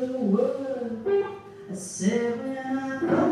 the world. I said when I go